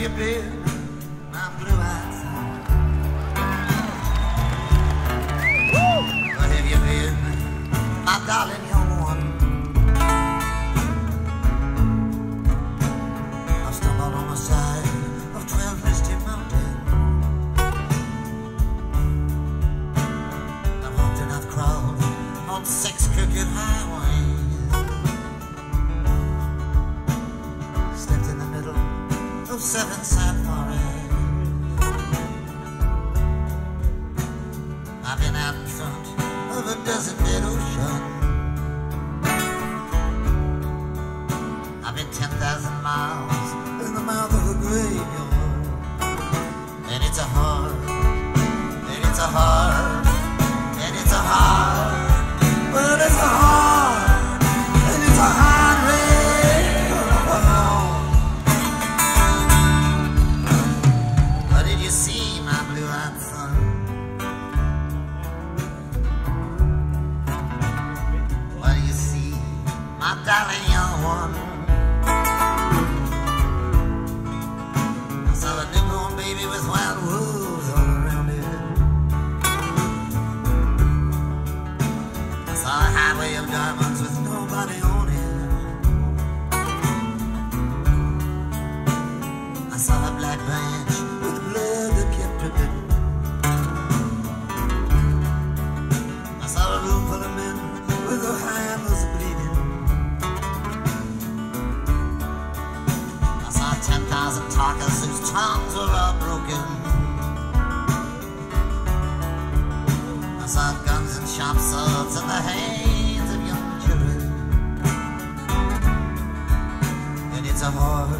you been, my blue-eyed son? Where have you been, my darling young one? I've stumbled on the side of twelve misty mountains. I've walked and I've crawled on six crooked highways. Of seven sad. I've been out in front of a dozen dead oceans. I've been 10,000 miles in the mouth of a graveyard. And it's a hard, and it's a hard, and it's a hard, tongues were all broken. I saw guns and sharp swords in the hands of young children. And it's a hard,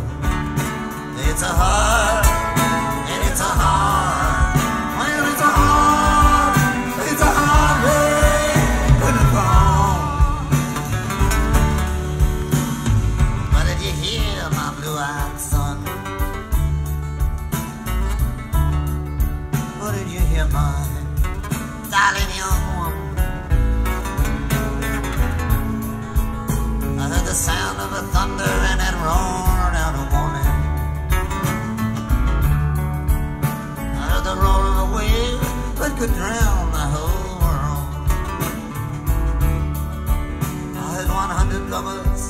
it's a hard, What did you hear, darling young one? I heard the sound of a thunder and it roared out a warning. I heard the roar of a wave that could drown the whole world. I heard 100 lovers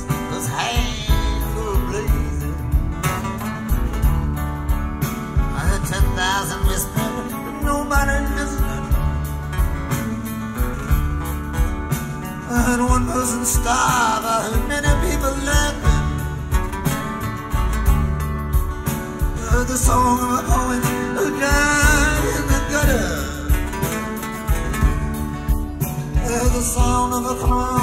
one person starve, I heard many people laughing. I heard the song of a poet who died in the gutter. Heard the sound of a clown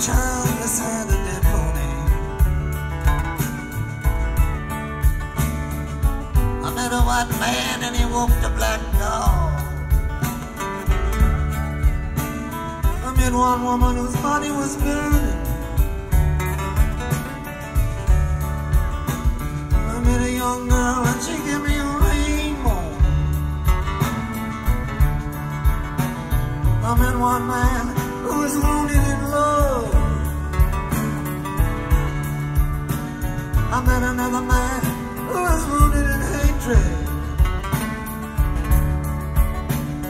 child beside a dead pony. I met a white man and he walked a black dog. I met one woman whose body was burning. I met a young girl and she gave me a rainbow. I met one man I met another man who was wounded in hatred.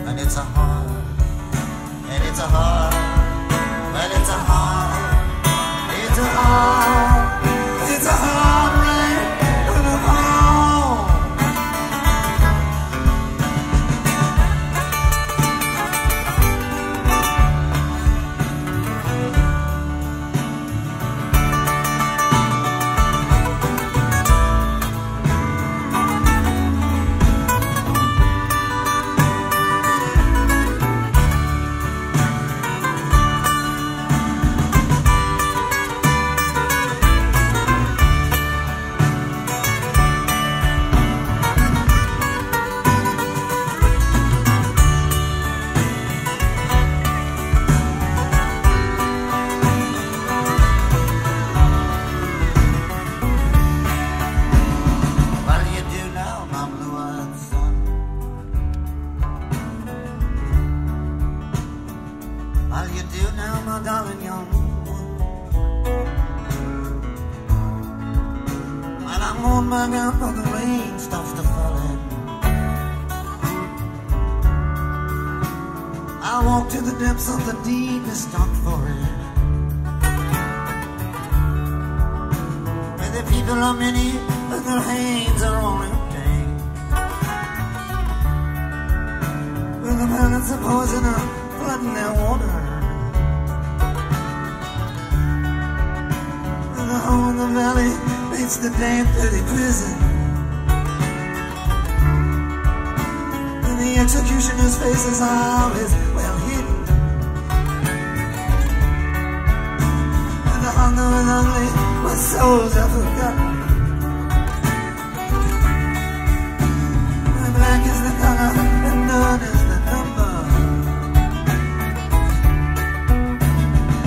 And it's a hard, and it's a hard, well, it's a hard, it's a hard, While I'm on my the rain starts to fall in. I walk to the depths of the deepest dark forest. Where the people are many and their hands are all empty. Where the planets of poison are flooding their water. And the hole in the valley beats the damn dirty prison. And the executioner's face is always well hidden. And the hunger and ugly, my souls are forgotten. And black is the color, and none is the number.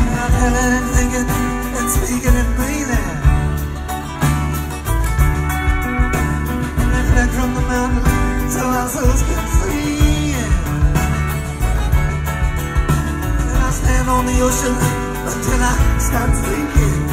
And I'm feeling and thinking, and speaking and breathing. And I stand on the ocean until I start sinking.